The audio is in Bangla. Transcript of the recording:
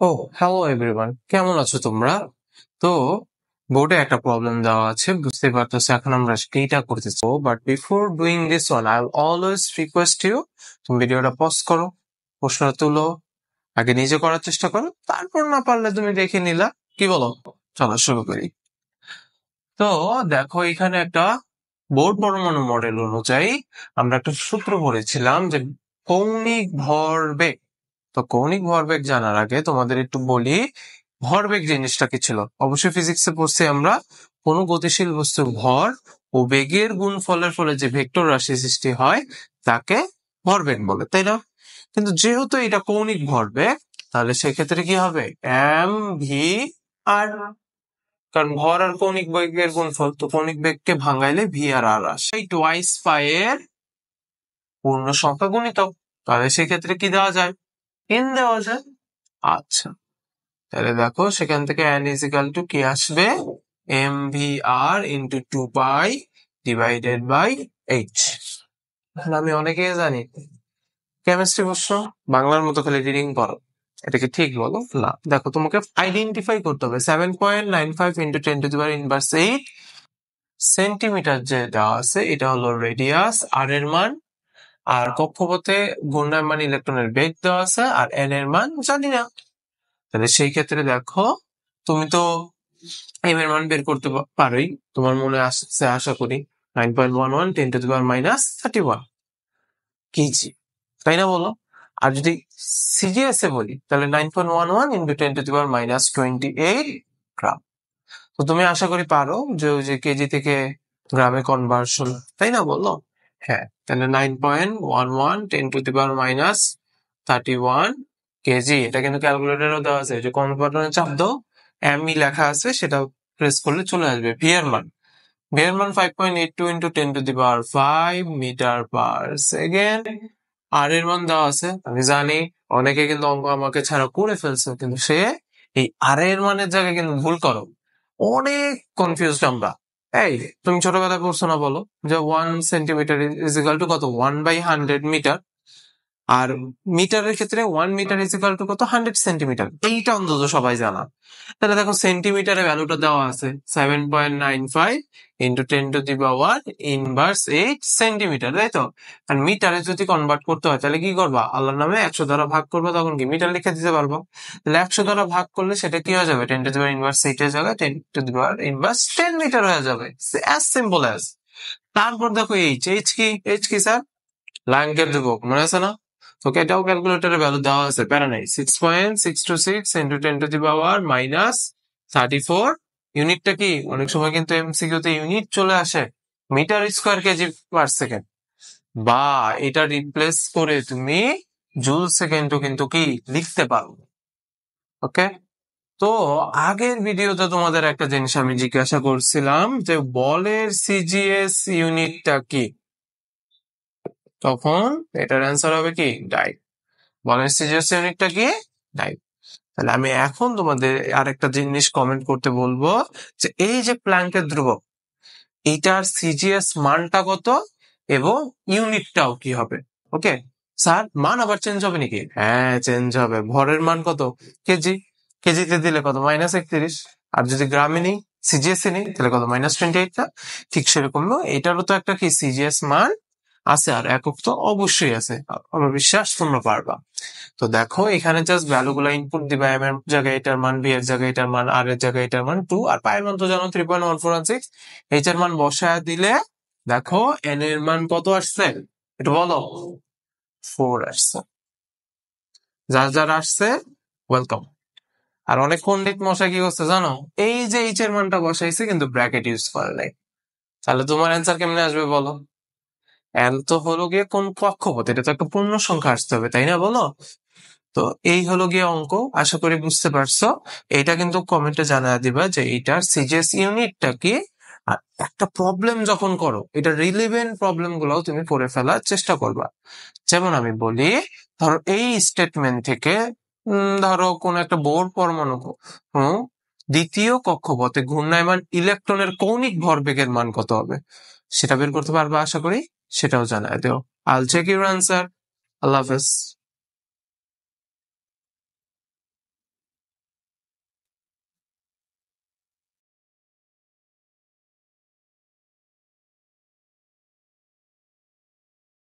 ও হ্যালো এভরিওয়ান কেমন আছো তোমরা? তো বোর্ডে একটা প্রবলেম দেওয়া আছে, বুঝতে পারতেছো, এখন আমরা এইটা করতেছি but before doing this one I always request you তুমি ভিডিওটা পজ করো প্রশ্নটা তুলো, আগে নিজে করার চেষ্টা করো, তারপর না পারলে তুমি দেখে নিলা, কি বলো? চলো শুরু করি। তো, দেখো, এখানে একটা বোর্ড পরমাণু মডেল অনুযায়ী আমরা একটা সূত্র পড়েছিলাম যে কৌণিক ভরবেগ তো কৌণিক ভরবেগ জানার আগে তোমাদের একটু বলি, ভরবেগ জিনিসটা কি ছিল। অবশ্যই ফিজিক্সে পড়ছি আমরা, কোনো গতিশীল বস্তু ভর ও বেগের গুণফলের ফলে যে ভেক্টর রাশি সৃষ্টি হয়, তাকে ভরবেগ বলে, তাই না? কিন্তু যেহেতু এটা কৌণিক ভরবেগ, তাহলে সেক্ষেত্রে কি হবে? এম ভি আর কারণ ভর আর কৌণিক বেগের গুণফল, তো কৌণিক বেগকে ভাঙাইলে ভি আর আর আসে। টোয়াইস পায়ের পূর্ণ সংখ্যা গুণিত তাহলে সেক্ষেত্রে কি দেওয়া যায়? এন দেওয়া যায় আচ্ছা। তাহলে দেখো, সেখান থেকে এন ইজিক্যাল টু কি আসবে? M V R into two pi divided by H আমি অনেকেই জানি। কেমিস্ট্রি প্রশ্ন, বাংলার মতো খালি রিডিং করো। এটা কি ঠিক বলো? না। দেখো, তোমাকে আইডেন্টিফাই করতে হবে। Seven point nine five into ten to the power inverse eight centimetre যে দেওয়া আছে, এটা হলো রেডিয়াস আর এর মান। আর কক্ষপথে ঘূর্ণায়মান ইলেকট্রনের বেগ দেওয়া আছে আর এন এর মান জানি না। তাহলে সেই ক্ষেত্রে দেখো, তুমি তো এম এর মান বের করতে পারোই। তোমার মনে আসছে আশা করি nine point one one ten to the power minus thirty one KG তাই না বলো? আর যদি সিজিএস এ বলি, তাহলে nine point one one into ten to the power minus twenty eight gram তো তুমি আশা করি পারো যে ওই যে কেজি থেকে গ্রামে কনভার্সন তাই না বলো? হ্যাঁ তাহলে nine point one one ten to the power minus thirty one KG এটা কিন্তু ক্যালকুলেটরও দেওয়া আছে যে কোন বাটনে চাপ দাও এমই লেখা আছে সেটা প্রেস করলে চলে আসবে ভি মান ভি মান five point eight two into ten to the power five metre per second আর এর মান দেওয়া আছে, আমি জানি, অনেকে কিন্তু অঙ্ক আমাকে ছাড়া করে ফেলছে, কিন্তু সে এই আর এর মানের জায়গায় কিন্তু ভুল করো। অনেক কনফিউজড আমরা। এই, তুমি ছোটবেলায় করছ না বলো? যে one centimetre is equal to কত? ওয়ান বাই হান্ড্রেড মিটার আর মিটারের ক্ষেত্রে one metre is equal to কত? হান্ড্রেড সেন্টিমিটার এইটা অন্তত সবাই জানা। তাহলে দেখো সেন্টিমিটারে ভ্যালুটা দেওয়া আছে। Seven point nine five into ten to the power inverse eight centimetre তাই তো? আর মিটারে যদি কনভার্ট করতে হয় তাহলে কি করবা? আল্লাহর নামে একশো দ্বারা ভাগ করব তখন কি? মিটার লিখে দিতে পারব। তাহলে একশো দ্বারা ভাগ করলে সেটা কি হয়ে যাবে? Ten to the power inverse এইটের জায়গায় ten to the power inverse ten metre হয়ে যাবে। অ্যাজ সিম্পল অ্যাজ তারপর দেখো এইচ এইচ কি? এইচ কি স্যার ল্যাঙ্কের ধ্রুবক। মনে আছে না? তোকে এটাও ক্যালকুলেটরের ভ্যালু দেওয়া আছে। প্যারা নাই। Six point six two six into ten to the power minus thirty four ইউনিটটা কি? অনেক সময় কিন্তু এমসিকিউ তে ইউনিট চলে আসে। Metre square KG per second বা, এটা রিপ্লেস করে তুমি জুল সেকেন্ডও কিন্তু কি? লিখতে পারো। ওকে তো, আগের ভিডিওতে তোমাদের একটা জিনিস আমি জিজ্ঞাসা করছিলাম যে বলের সিজিএস ইউনিটটা কি? তখন এটার অ্যান্সার হবে কি? ডাইভ বলের সিজিএস ইউনিটটা কি? ডাইভ তাহলে আমি এখন তোমাদের আরেকটা জিনিস কমেন্ট করতে বলব যে এই যে প্ল্যাঙ্কের ধ্রুবক এইটার সিজিএস মানটা কত এবং ইউনিটটাও কি হবে? ওকে স্যার মান আবার চেঞ্জ হবে নাকি? হ্যাঁ চেঞ্জ হবে। ভরের মান কত? কেজি কেজিতে দিলে কত? মাইনাস একত্রিশ। আর যদি গ্রামে নেই সিজিএস এ নেই, তাহলে কত? মাইনাস টোয়েন্টি এইট না ঠিক সেরকম এটারও তো একটা কি? সিজিএস মান আছে আর একক তো অবশ্যই আছে। আমার বিশ্বাস তোমরা পারবা। তো দেখো, এখানে জাস্ট ভ্যালু গুলো ইনপুট দিবা এম এর জায়গায় এটার মান বি এর জায়গায় এটার মান আর এর জায়গায় এটার মান টু আর পায়ের মান তো জানো three point one four one six H এর মান বসায় দিলে, দেখো এন এর মান কত আসছে? একটু বলো। ফোর আসছে। যার যার আসছে ওয়েলকাম আর অনেক পণ্ডিত মশাই কি করছে জানো? এই যে এইচ এর মানটা বসাইছে, কিন্তু ব্র্যাকেট ইউজ করে নাই। তাহলে তোমার অ্যান্সার কেমনে আসবে বলো? এল তো হলো গিয়ে কোন কক্ষপথ? এটা তো একটা পূর্ণ সংখ্যা আসতে হবে, তাই না বলো? তো এই হলো গিয়ে অঙ্ক, আশা করি বুঝতে পারছ। এটা কিন্তু কমেন্টে জানা দিবা যে এইটার সিজিএস ইউনিটটা কি? আর একটা প্রবলেম যখন করো, এটা রিলিভেন্ট প্রবলেমগুলো তুমি করে ফেলার চেষ্টা করবা। যেমন আমি বলি, ধরো এই স্টেটমেন্ট থেকে ধরো কোন একটা বোর্ড পরমাণু দ্বিতীয় কক্ষপথে ঘূর্ণায়মান ইলেকট্রনের কৌণিক ভরবেগের মান কত হবে? সেটা বের করতে পারবা, আশা করি? সেটাও জানায়। দেও আল চেক ইউর আনসার আল্লাহ হাফেজ।